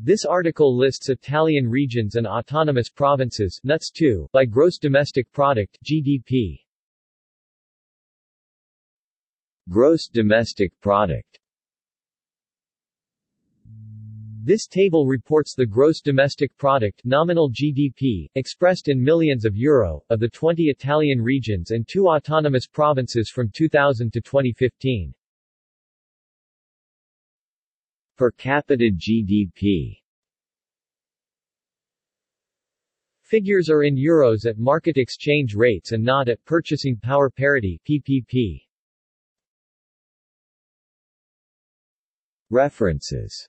This article lists Italian regions and autonomous provinces NUTS 2, by gross domestic product GDP. Gross domestic product This table reports the gross domestic product nominal GDP, expressed in millions of euro, of the 20 Italian regions and two autonomous provinces from 2000 to 2015. Per capita GDP Figures are in euros at market exchange rates and not at purchasing power parity PPP. References